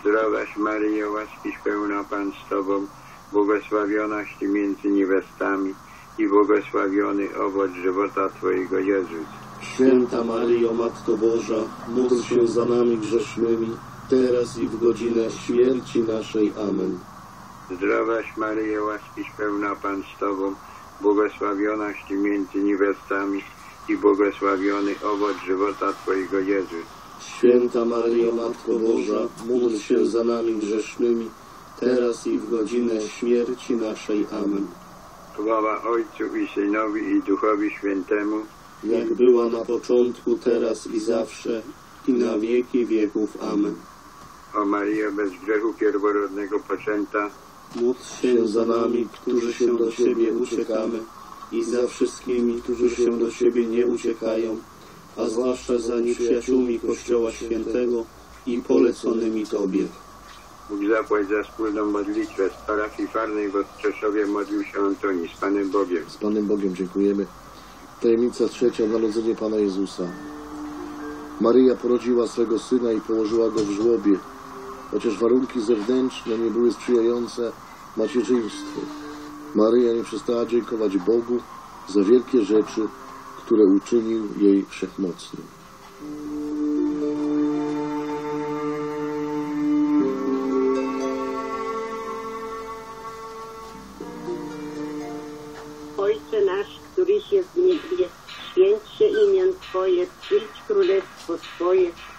Speaker 20: Zdrowaś Maryjo, łaskiś pełna Pan z Tobą, błogosławionaś Ty między niewiastami i błogosławiony owoc żywota Twojego Jezus.
Speaker 18: Święta Maryjo, Matko Boża, módl się za nami grzesznymi, teraz i w godzinę śmierci naszej. Amen.
Speaker 20: Zdrowaś Maryjo, łaskiś pełna Pan z Tobą, błogosławionaś Ty między niewiastami i błogosławiony owoc żywota Twojego Jezus.
Speaker 18: Święta Maryjo, Matko Boża, módl się za nami grzesznymi, teraz i w godzinę śmierci naszej. Amen.
Speaker 20: Chwała Ojcu i Synowi i Duchowi Świętemu,
Speaker 18: Jak była na początku, teraz i zawsze, i na wieki wieków. Amen.
Speaker 20: O Maryjo bez grzechu pierworodnego poczęta,
Speaker 18: Módl się za nami, którzy się do Ciebie uciekamy i za wszystkimi, którzy się do Ciebie nie uciekają, a zwłaszcza za nieprzyjaciółmi Kościoła Świętego i poleconymi Tobie.
Speaker 20: Bóg zapłać za wspólną modlitwę z parafii Farnej w Ostrzeszowie modlił się Antoni z Panem Bogiem.
Speaker 15: Z Panem Bogiem dziękujemy. Tajemnica trzecia, narodzenie Pana Jezusa. Maryja porodziła swego syna i położyła go w żłobie. Chociaż warunki zewnętrzne nie były sprzyjające macierzyństwu. Maryja nie przestała dziękować Bogu za wielkie rzeczy, które uczynił jej wszechmocny.
Speaker 21: Ojcze nasz, któryś jest w niebie, święć się imię Twoje, przyjdź królestwo Twoje,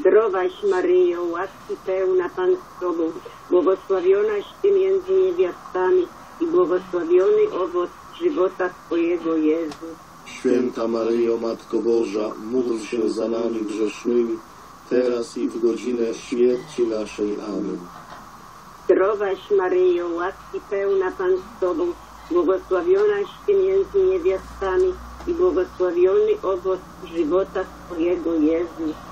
Speaker 21: Zdrowaś Maryjo, łaski pełna Pan z Tobą, błogosławionaś Ty między niewiastami i błogosławiony owoc żywota Twojego Jezus.
Speaker 18: Święta Maryjo, Matko Boża, módl się za nami grzesznymi, teraz i w godzinę śmierci naszej. Amen.
Speaker 21: Zdrowaś Maryjo, łaski pełna Pan z Tobą, błogosławionaś Ty między niewiastami i błogosławiony owoc żywota Twojego Jezus.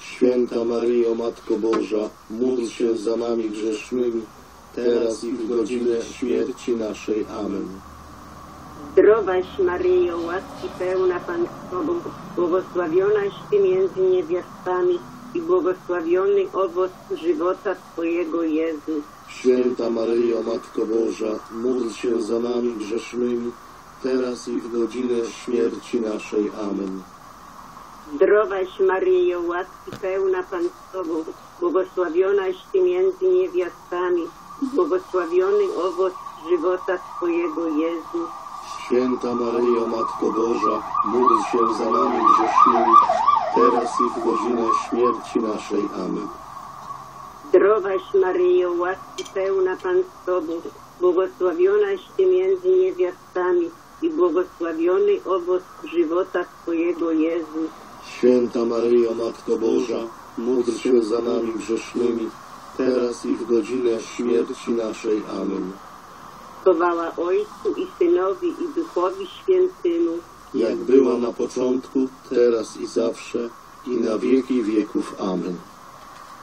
Speaker 18: Święta Maryjo, Matko Boża, módl się za nami grzesznymi, teraz i w godzinę śmierci naszej. Amen.
Speaker 21: Zdrowaś Maryjo, łaski pełna Pan z Tobą, błogosławionaś Ty między niewiastami i błogosławiony owoc żywota Twojego Jezus.
Speaker 18: Święta Maryjo, Matko Boża, módl się za nami grzesznymi, teraz i w godzinę śmierci naszej. Amen.
Speaker 21: Zdrowaś Maryjo, łaski pełna Pan z Tobą, błogosławionaś Ty między niewiastami błogosławiony owoc żywota Twojego Jezus.
Speaker 18: Święta Maryjo, Matko Boża, módl się za nami grzesznymi, teraz i w godzinę śmierci naszej. Amen.
Speaker 21: Zdrowaś Maryjo, łaski pełna Pan z Tobą, błogosławionaś Ty między niewiastami i błogosławiony owoc żywota Twojego Jezus.
Speaker 18: Święta Maryjo, Matko Boża, módl się za nami grzesznymi, teraz i w godzinę śmierci naszej. Amen.
Speaker 21: Chwała Ojcu i Synowi i Duchowi Świętemu,
Speaker 18: Jak była na początku, teraz i zawsze, i na wieki wieków. Amen.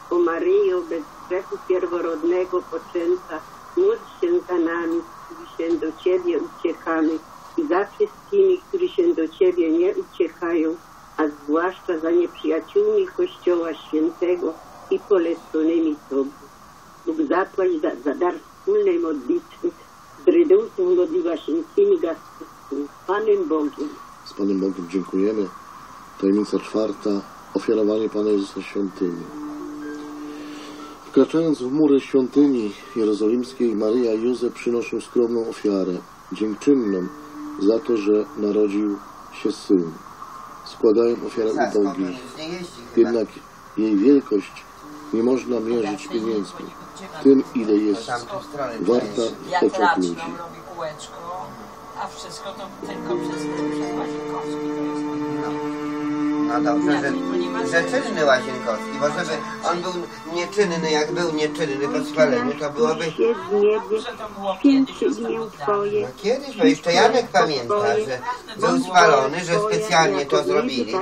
Speaker 21: o Maryjo bez grzechu pierworodnego poczęta, módl się za nami, gdy się do Ciebie uciekamy.
Speaker 22: i za wszystkimi, którzy się do Ciebie nie uciekają, a zwłaszcza za nieprzyjaciółmi Kościoła Świętego i poleconymi Tobie. Bóg zapłać za, za dar wspólnej modlitwy, z się tymi gastunkami, Panem Bogiem.
Speaker 15: Z Panem Bogiem dziękujemy. Tajemnica czwarta. Ofiarowanie Pana Jezusa świątyni. Wkraczając w mury świątyni jerozolimskiej, Maryja i Józef przynoszą skromną ofiarę, dziękczynną za to, że narodził się syn. Składają ofiarę ubogich. Jednak jej wielkość nie można mierzyć pieniędzmi. Tym, ile jest warta w
Speaker 12: Jak
Speaker 15: oczach ludzi.
Speaker 12: robi kółeczko, a wszystko to tylko przez, Łazienkowski. To jest
Speaker 11: No dobrze, że, że czynny Łazienkowski, bo żeby on był nieczynny, jak był nieczynny po spaleniu, to byłoby...
Speaker 22: się imię Twoje.
Speaker 11: No kiedyś, bo jeszcze Janek pamięta, że był spalony, że specjalnie to zrobili.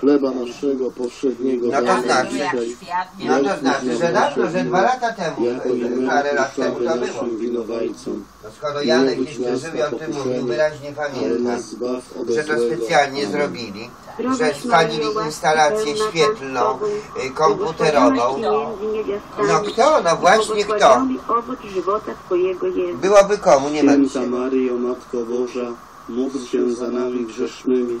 Speaker 15: Chleba naszego powszedniego
Speaker 11: No to
Speaker 15: daj nam
Speaker 11: znaczy,
Speaker 15: dzisiaj.
Speaker 11: no to znaczy, że dawno, że dwa lata temu,
Speaker 15: my
Speaker 11: parę lat temu to było.
Speaker 15: naszym winowajcom.
Speaker 11: To skoro Janek jeszcze żył o tym mówił, wyraźnie
Speaker 15: ale
Speaker 11: pamiętam,
Speaker 15: nas zbaw ode
Speaker 11: że to
Speaker 15: złego.
Speaker 11: specjalnie
Speaker 15: Amen.
Speaker 11: zrobili, że spalili instalację świetlną, y, komputerową. No kto? No właśnie kto?
Speaker 22: Błogosławiony owoc żywota Twojego Jezus.
Speaker 11: Byłoby komu, nie.
Speaker 18: Święta Maryjo, Matko Boża, módl się za nami grzesznymi,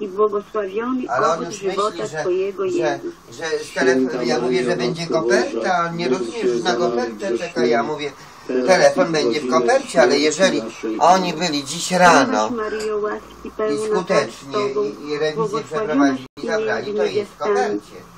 Speaker 22: i błogosławiony
Speaker 11: Ale on już myśli, że,
Speaker 22: Twojego
Speaker 11: że, że z telefon, ja mówię, że będzie koperta, a on nie rozumie, że na kopertę czeka. Ja mówię, telefon będzie w kopercie, ale jeżeli oni byli dziś rano i skutecznie i, i rewizję przeprowadzili i zabrali, to jest w kopercie.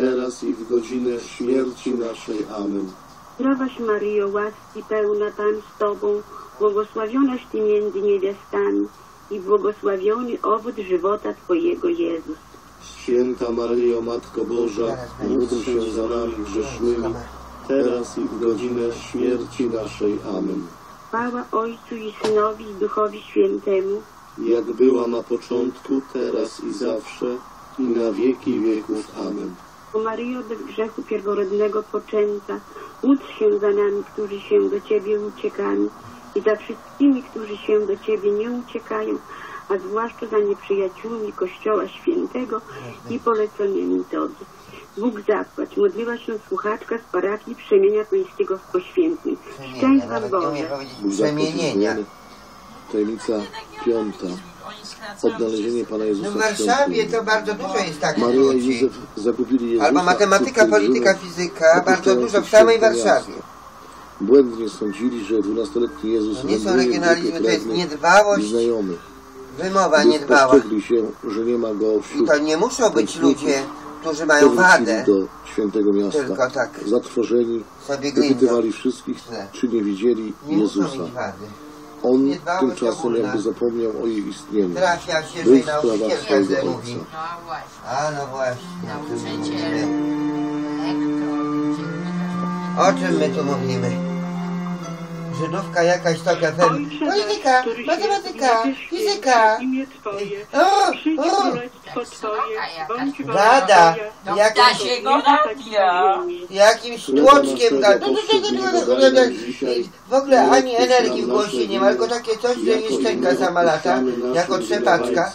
Speaker 18: teraz i w godzinę śmierci naszej. Amen.
Speaker 22: Zdrowaś Maryjo, łaski pełna, Pan z Tobą, błogosławionaś Ty między niewiastami i błogosławiony owoc żywota Twojego Jezus.
Speaker 18: Święta Maryjo, Matko Boża, módl się za nami grzesznymi, teraz i w godzinę śmierci naszej. Amen.
Speaker 22: Chwała Ojcu i Synowi i Duchowi Świętemu,
Speaker 18: Jak była na początku, teraz i zawsze, i na wieki wieków. Amen.
Speaker 22: O Maryjo bez grzechu pierworodnego poczęta, módl się za nami, którzy się do Ciebie uciekamy i za wszystkimi, którzy się do Ciebie nie uciekają,
Speaker 21: a zwłaszcza za nieprzyjaciółmi Kościoła Świętego i poleconymi Tobie. Bóg zapłać. Modliła się słuchaczka z parafii Przemienia Pańskiego w Poświętnej. Szczęść Wam Boże.
Speaker 11: Przemienienia.
Speaker 15: Tajemnica piąta. Odnalezienie Pana Jezusa
Speaker 11: No w Warszawie to bardzo dużo jest takich
Speaker 15: Maryja i
Speaker 11: ludzi.
Speaker 15: Józef zagubili Jezusa.
Speaker 11: Albo matematyka, polityka, fizyka, bardzo dużo w samej Warszawie.
Speaker 15: Błędnie sądzili, że dwunastoletni Jezus
Speaker 11: To nie są regionalizmy, to jest niedbałość,
Speaker 15: i znajomych.
Speaker 11: wymowa niedbała.
Speaker 15: się, że nie ma go
Speaker 11: I
Speaker 15: wśród
Speaker 11: to nie muszą być ludzie, którzy mają wadę.
Speaker 15: do świętego miasta.
Speaker 11: Tylko tak.
Speaker 15: Zatrwożeni, wypytywali wszystkich, czy nie widzieli
Speaker 11: Nie
Speaker 15: Jezusa. On tymczasem jakby zapomniał o jej istnieniu.
Speaker 11: Trafia się,
Speaker 15: Był
Speaker 11: że
Speaker 15: w sprawach
Speaker 11: nauczycielka
Speaker 15: swojego
Speaker 11: źle
Speaker 15: ojca.
Speaker 11: mówi.
Speaker 12: No właśnie.
Speaker 11: A no właśnie. o
Speaker 12: Nauczyciel,
Speaker 11: O czym my tu mówimy? Żydówka jakaś to kafe. Polityka, matematyka, fizyka.
Speaker 23: imię Twoje,
Speaker 11: O, o. Gada,
Speaker 23: Twoja,
Speaker 11: jak
Speaker 12: Da się go nabija.
Speaker 11: jakimś tłoczkiem gada. W ogóle ani energii w głosie nie ma, tylko takie coś, że jej szczęka sama lata, jako trzepaczka.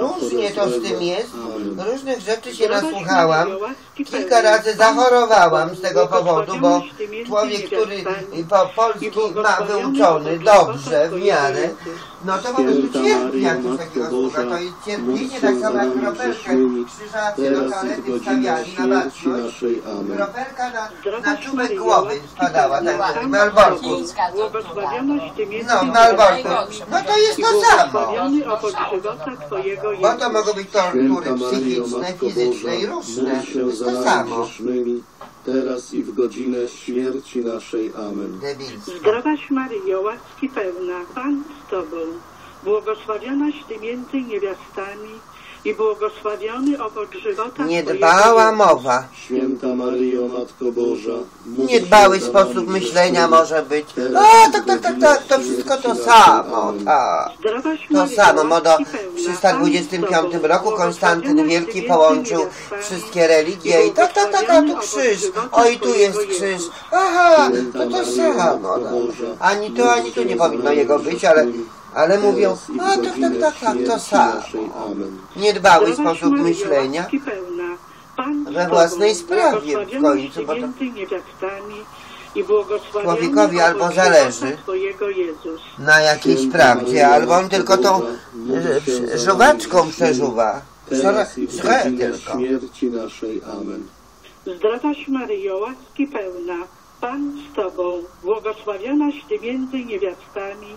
Speaker 11: Różnie to z tym jest. Różnych rzeczy się nasłuchałam. Kilka razy zachorowałam z tego powodu, bo człowiek, który po polski ma wyuczony dobrze, w miarę, no to po prostu cierpi, jak coś takiego słucha. To jest cierpienie tak samo jak kropelkę krzyżacy do
Speaker 18: Teraz i
Speaker 11: kalety
Speaker 18: w godzinę
Speaker 11: wstawiali na
Speaker 18: śmierci
Speaker 11: baczność.
Speaker 18: naszej. Amen.
Speaker 11: Kropelka na, na czubek głowy spadała, tak w Malborku.
Speaker 23: Ty między
Speaker 11: No, w Malborku. No to jest to samo. Bo to mogą być tortury psychiczne, fizyczne i różne. To jest to samo.
Speaker 18: teraz i w godzinę śmierci naszej. Amen.
Speaker 23: Zdrowaś Maryjo, łaski pełna, Pan z Tobą, błogosławionaś Ty między niewiastami i błogosławiony owoc żywota
Speaker 11: Niedbała
Speaker 23: Twojego
Speaker 11: mowa.
Speaker 18: Święta Maryjo, Matko Boża,
Speaker 11: Niedbały sposób myślenia może być. O, tak, tak, tak, tak, to wszystko to samo, tak. To samo, bo do
Speaker 23: łaski pełna,
Speaker 11: 325
Speaker 23: Pan z Tobą,
Speaker 11: roku Konstantyn Wielki połączył wszystkie religie i tak, tak, tak, a tu krzyż, oj tu jest krzyż, aha, to to samo. no. Ani tu, ani tu nie powinno jego być, ale, ale mówią, a tak, tak, tak, tak, to samo. Niedbały
Speaker 23: Zdrowaś
Speaker 11: sposób myślenia. We własnej sprawie w końcu, bo to Człowiekowi albo zależy. na jakiejś prawdzie, albo on tylko tą e, żuwaczką przeżuwa.
Speaker 18: Godzinę
Speaker 11: tylko.
Speaker 23: Zdrowaś Maryjo, łaski pełna, Pan z Tobą, błogosławionaś Ty między niewiastami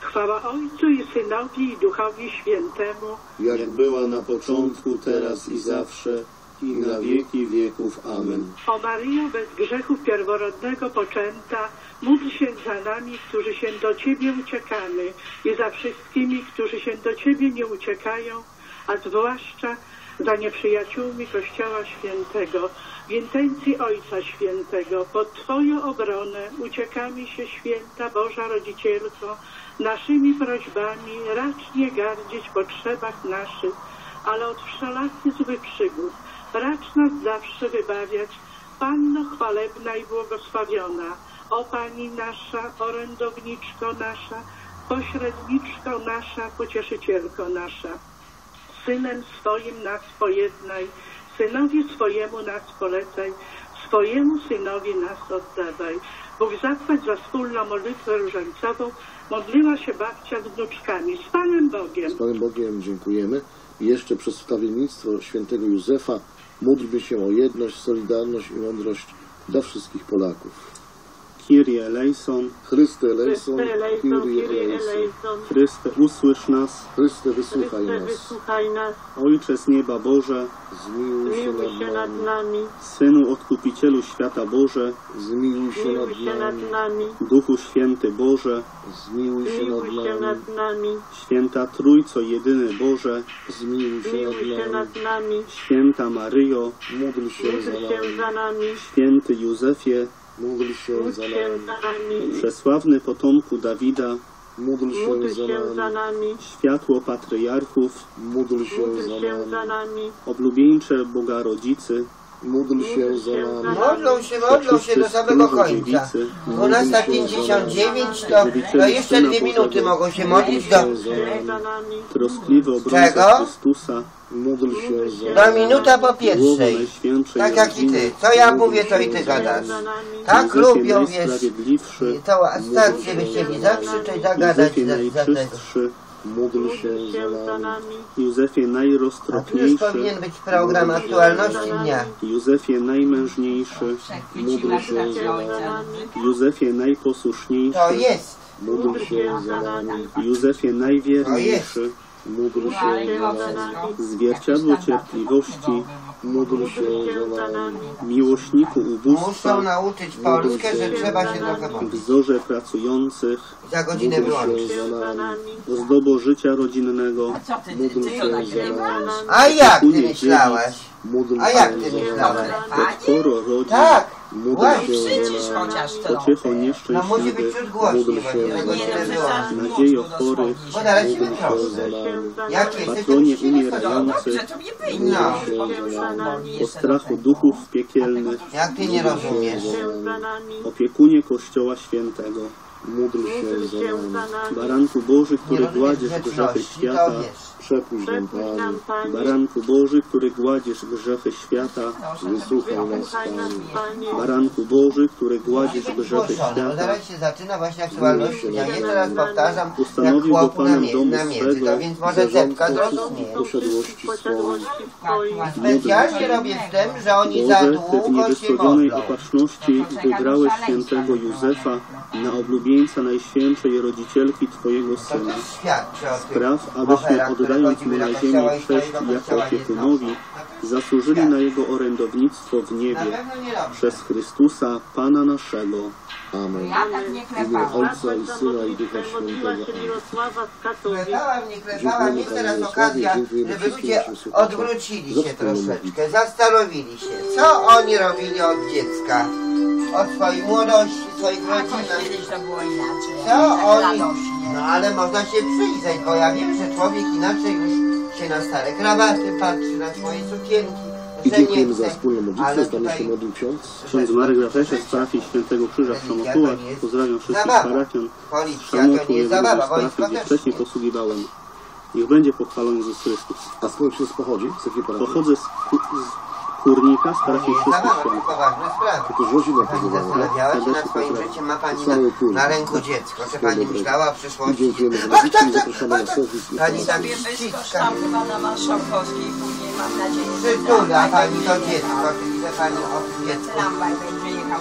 Speaker 23: Chwała Ojcu i Synowi i Duchowi Świętemu,
Speaker 18: Jak była na początku, teraz i zawsze, i na wieki wieków. Amen.
Speaker 23: o Maryjo bez grzechu pierworodnego poczęta, módl się za nami, którzy się do Ciebie uciekamy i za wszystkimi, którzy się do Ciebie nie uciekają, a zwłaszcza za nieprzyjaciółmi Kościoła Świętego. W intencji Ojca Świętego, pod Twoją obronę uciekamy się, Święta Boża Rodzicielko, naszymi prośbami racz nie gardzić potrzebach naszych, ale od wszelakich złych przygód racz nas zawsze wybawiać, Panno chwalebna i błogosławiona, o Pani nasza, orędowniczko nasza, pośredniczko nasza, pocieszycielko nasza. Synem swoim nas pojednaj, synowi swojemu nas polecaj, swojemu synowi nas oddawaj. Bóg zapłać za wspólną modlitwę różańcową, modliła się babcia z wnuczkami. Z Panem Bogiem.
Speaker 15: Z Panem Bogiem dziękujemy. I jeszcze przez wstawiennictwo świętego Józefa módlmy się o jedność, solidarność i mądrość dla wszystkich Polaków.
Speaker 24: Kyrie eleison,
Speaker 15: Chryste eleison, Kyrie eleison.
Speaker 24: Chryste usłysz nas,
Speaker 15: Chryste wysłuchaj nas.
Speaker 24: Ojcze z nieba Boże,
Speaker 15: Zmiłuj się nad nami.
Speaker 24: Synu Odkupicielu świata Boże,
Speaker 15: Zmiłuj się nad nami.
Speaker 24: Duchu Święty Boże,
Speaker 15: Zmiłuj się nad nami.
Speaker 24: Święta Trójco Jedyny Boże,
Speaker 15: Zmiłuj się nad nami.
Speaker 24: Święta Maryjo,
Speaker 15: Módl się za nami,
Speaker 24: Święty Józefie,
Speaker 15: Módl się za nami.
Speaker 24: przesławny potomku Dawida,
Speaker 15: Módl się za nami.
Speaker 24: światło patriarchów,
Speaker 15: Módl się za nami,
Speaker 24: oblubieńcze Boga Rodzicy,
Speaker 15: Módl się za nami.
Speaker 11: Modlą się, modlą się do samego końca. 12.59 to, to jeszcze dwie minuty mogą się modlić do...
Speaker 24: troskliwy obrońca? Chrystusa,
Speaker 15: Módl się za
Speaker 11: Do
Speaker 15: nami.
Speaker 11: minuta po pierwszej. Tak jak i ty. Co ja mówię, to i ty gadasz. Tak lubią, wiesz. To stację by chcieli zakrzyczeć, zagadać
Speaker 24: Józefie
Speaker 11: za, za tego.
Speaker 15: Módl się za nami.
Speaker 24: Józefie
Speaker 11: tu już
Speaker 24: najroztropniejszy,
Speaker 11: powinien być program aktualności dnia.
Speaker 24: Józefie najmężniejszy,
Speaker 15: Módl się za nami.
Speaker 24: Józefie najposłuszniejszy,
Speaker 11: To jest.
Speaker 15: Módl się za nami.
Speaker 24: Józefie najwierniejszy,
Speaker 15: Módl się za nami.
Speaker 24: zwierciadło cierpliwości,
Speaker 15: Módl się za nami.
Speaker 24: miłośniku
Speaker 11: Muszą
Speaker 24: ubóstwa,
Speaker 11: nauczyć Polskę, że trzeba się trochę modlić.
Speaker 24: wzorze pracujących,
Speaker 11: Za godzinę
Speaker 15: Módl
Speaker 11: wyłączyć.
Speaker 15: się za nami.
Speaker 24: ozdobo życia rodzinnego,
Speaker 12: Co ty,
Speaker 15: Módl
Speaker 12: ty,
Speaker 15: się za nami.
Speaker 11: A jak ty myślałaś?
Speaker 15: Módl
Speaker 11: A jak
Speaker 15: się
Speaker 11: ty
Speaker 15: za nami.
Speaker 11: myślałaś?
Speaker 24: podporo rodzin,
Speaker 11: Tak.
Speaker 15: Módl
Speaker 11: Właśnie.
Speaker 15: się za nami.
Speaker 11: No musi
Speaker 24: nieszczęśliwych,
Speaker 15: Módl
Speaker 11: bo
Speaker 15: się
Speaker 11: nie
Speaker 15: za
Speaker 11: za
Speaker 15: nami.
Speaker 24: nadziejo chorych,
Speaker 15: Módl się za nami.
Speaker 24: Patronie
Speaker 11: się
Speaker 24: umierających.
Speaker 11: No.
Speaker 12: Powiem, że boli
Speaker 24: o strachu duchów piekielnych,
Speaker 11: Jak ty nie rozumiesz?
Speaker 21: za nami,
Speaker 24: opiekunie Kościoła Świętego,
Speaker 15: Módl się
Speaker 21: módl
Speaker 15: za
Speaker 21: się
Speaker 15: nami.
Speaker 21: za nami,
Speaker 24: Baranku Boży,
Speaker 11: Nie
Speaker 24: który gładziesz grzechy świata.
Speaker 15: Przepuść nam, Panie.
Speaker 24: Baranku Boży, który gładziesz grzechy świata,
Speaker 15: Wysłuchaj nas, Panie.
Speaker 24: Baranku Boży, który gładzisz grzechy świata,
Speaker 11: zaraz się zaczyna właśnie aktualność dnia. Jeszcze raz powtarzam, jak
Speaker 24: Ustanowił go
Speaker 11: chłopu na,
Speaker 24: Panem
Speaker 11: mie-
Speaker 24: domu
Speaker 11: na
Speaker 24: swego,
Speaker 11: to więc może Cepka zrozumie.
Speaker 15: Posiadłości
Speaker 21: swojej,
Speaker 11: Specjalnie robię z tym, że oni za
Speaker 24: Boże, Ty w
Speaker 11: długo się
Speaker 24: niewysłowionej
Speaker 11: modlą.
Speaker 24: opatrzności wybrałeś świętego Józefa na oblubieńca Najświętszej Rodzicielki Twojego Syna.
Speaker 11: Świadczy o tym.
Speaker 24: Spraw, abyśmy
Speaker 11: Bohera, który
Speaker 24: oddając mu na
Speaker 11: kościoła
Speaker 24: ziemi
Speaker 11: i stoi
Speaker 24: cześć jako opiekunowi, zasłużyli na jego orędownictwo w niebie przez Chrystusa, Pana naszego.
Speaker 15: Amen.
Speaker 12: Ja tak nie klepałam.
Speaker 15: Ojca i Syna i Ducha Świętego.
Speaker 11: Klepałam, nie klepałam, jest teraz okazja, żeby ludzie odwrócili się troszeczkę, zastanowili się, co oni robili od dziecka, od swojej młodości, swoich
Speaker 12: inaczej.
Speaker 11: Co oni... No ale można się przyjrzeć, bo ja wiem, że człowiek inaczej już się na stare krawaty patrzy, na swoje sukienki,
Speaker 15: I dziękujemy za wspólną modlitwę.
Speaker 11: Tutaj
Speaker 15: się modlił ksiądz.
Speaker 24: Ksiądz Marek Rafesza z parafii Świętego Krzyża w Szamotułach. Pozdrawiam wszystkich parafian
Speaker 11: Policja
Speaker 24: z Szamotu, jednego z parafii, gdzie wcześniej
Speaker 11: nie.
Speaker 24: posługiwałem. Niech będzie pochwalony Jezus Chrystus.
Speaker 15: A skąd ksiądz pochodzi? Z jakiej parafii?
Speaker 24: Pochodzę z, z Parafii
Speaker 11: nie jest
Speaker 24: Wszystkich
Speaker 11: zabawa, to
Speaker 15: też rodzina
Speaker 11: Pani
Speaker 15: pozwala.
Speaker 11: zastanawiała się nad życiem, ma Pani na, na ręku dziecko, czy Pani myślała o przyszłości?
Speaker 15: dziękujemy za
Speaker 11: Ach, tak,
Speaker 15: i
Speaker 11: tak,
Speaker 15: zapraszamy
Speaker 11: tak,
Speaker 15: na serwis
Speaker 11: Pani
Speaker 12: wyskoczyłam chyba na Marszałkowskiej, później mam nadzieję,
Speaker 11: Przytula Pani to dziecko, czyli że Pani o tym dziecku.
Speaker 12: Tramwaj będzie jechał.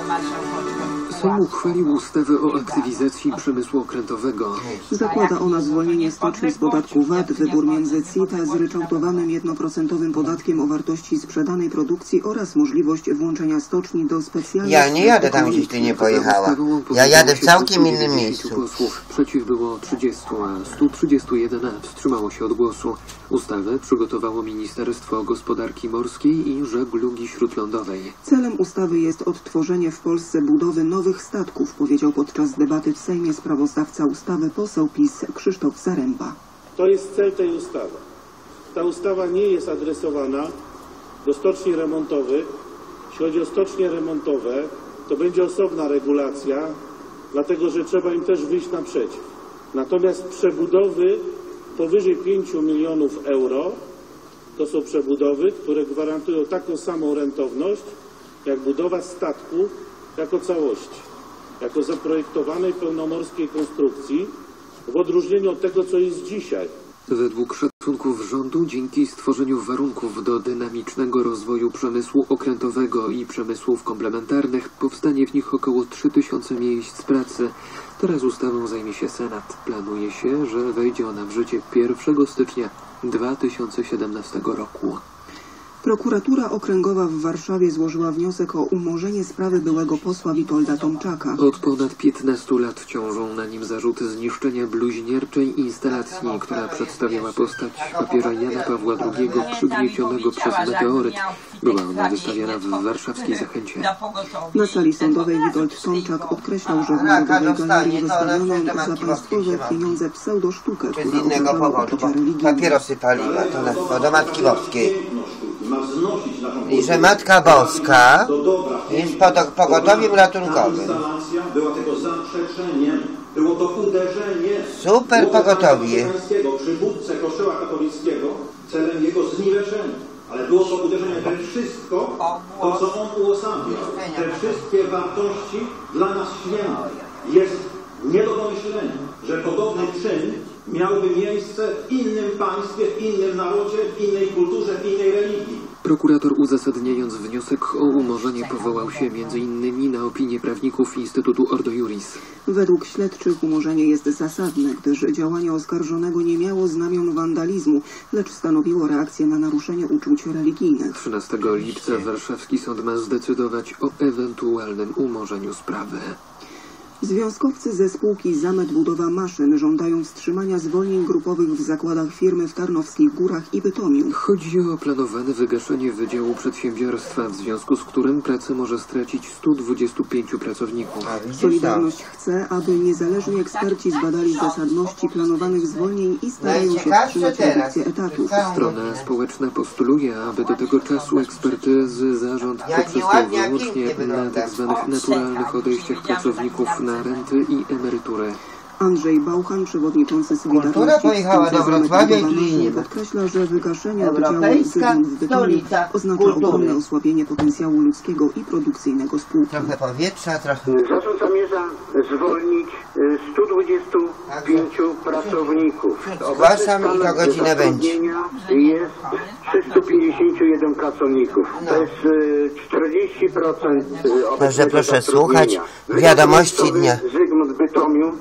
Speaker 14: Sejm uchwalił ustawę o aktywizacji przemysłu okrętowego.
Speaker 13: Zakłada ona zwolnienie stoczni z podatku VAT, wybór między CIT a zryczałtowanym jednoprocentowym podatkiem o wartości sprzedanej produkcji oraz możliwość włączenia stoczni do specjalnych...
Speaker 11: Ja nie jadę tam, gdzieś ty nie pojechała. Ja jadę w całkiem innym miejscu.
Speaker 14: Posłów. Przeciw było 30, a 131 wstrzymało się od głosu. Ustawę przygotowało Ministerstwo Gospodarki Morskiej i Żeglugi Śródlądowej.
Speaker 13: Celem ustawy jest odtworzenie w Polsce budowy nowych statków, powiedział podczas debaty w Sejmie sprawozdawca ustawy poseł PiS Krzysztof Zaręba.
Speaker 25: To jest cel tej ustawy. Ta ustawa nie jest adresowana do stoczni remontowych. Jeśli chodzi o stocznie remontowe, to będzie osobna regulacja, dlatego że trzeba im też wyjść naprzeciw. Natomiast przebudowy powyżej 5 milionów euro to są przebudowy, które gwarantują taką samą rentowność, jak budowa statku jako całości, jako zaprojektowanej pełnomorskiej konstrukcji, w odróżnieniu od tego, co jest dzisiaj.
Speaker 14: Według szacunków rządu, dzięki stworzeniu warunków do dynamicznego rozwoju przemysłu okrętowego i przemysłów komplementarnych, powstanie w nich około 3000 miejsc pracy. Teraz ustawą zajmie się Senat. Planuje się, że wejdzie ona w życie 1 stycznia 2017 roku.
Speaker 13: Prokuratura Okręgowa w Warszawie złożyła wniosek o umorzenie sprawy byłego posła Witolda Tomczaka.
Speaker 14: Od ponad 15 lat ciążą na nim zarzuty zniszczenia bluźnierczej instalacji, która przedstawiała postać papieża Jana Pawła II przygniecionego przez meteoryt. Była ona wystawiana w warszawskiej Zachęcie.
Speaker 13: Na sali sądowej Witold Tomczak podkreślał, że w Narodowej Galerii wystawiono za państwowe pieniądze pseudosztukę, która uczucia
Speaker 11: bo
Speaker 13: religijne.
Speaker 11: papierosy paliła, to, na, to do Matki Boskiej. I że Matka Boska jest podo- pogotowiem ratunkowym.
Speaker 26: Było to uderzenie
Speaker 11: Super pogotowie.
Speaker 26: Przywódcę Kościoła katolickiego, celem jego zniweczenia. Ale było to uderzenie we wszystko, to co on uosabiał. Te wszystkie wartości dla nas święte. Jest nie do pomyślenia, że podobny czyn miałby miejsce w innym państwie, w innym narodzie, w innej kulturze, w innej religii.
Speaker 14: Prokurator uzasadniając wniosek o umorzenie powołał się m.in. na opinię prawników Instytutu Ordo Juris.
Speaker 13: Według śledczych umorzenie jest zasadne, gdyż działanie oskarżonego nie miało znamion wandalizmu, lecz stanowiło reakcję na naruszenie uczuć religijnych.
Speaker 14: 13 lipca warszawski sąd ma zdecydować o ewentualnym umorzeniu sprawy.
Speaker 13: Związkowcy ze spółki Zamet Budowa Maszyn żądają wstrzymania zwolnień grupowych w zakładach firmy w Tarnowskich Górach i Bytomiu.
Speaker 14: Chodzi o planowane wygaszenie Wydziału Przedsiębiorstwa, w związku z którym pracę może stracić 125 pracowników.
Speaker 13: Solidarność chce, aby niezależni eksperci zbadali zasadności planowanych zwolnień i starają się wstrzymać redukcję etatów.
Speaker 14: Strona społeczna postuluje, aby do tego czasu ekspertyzy zarząd poprzestał wyłącznie na tzw. naturalnych odejściach pracowników na renty i emerytury.
Speaker 13: Andrzej Bauchan, przewodniczący
Speaker 11: Kultura
Speaker 13: Solidarności
Speaker 11: pojechała do Wrocławia i.
Speaker 13: Maszyn podkreśla, że wygaszenie
Speaker 11: Europejska stolica
Speaker 13: oznacza
Speaker 11: kultury.
Speaker 13: ogromne osłabienie potencjału ludzkiego i produkcyjnego spółki.
Speaker 11: Trochę powietrza, trochę...
Speaker 27: Zarząd zamierza zwolnić y, 125 pracowników.
Speaker 11: Zgłaszam i to godzinę będzie.
Speaker 27: Jest 351 pracowników. To jest y, 40% y, obecnego
Speaker 11: Dobrze, proszę słuchać wiadomości dnia.
Speaker 27: Zygmunt Bytomiu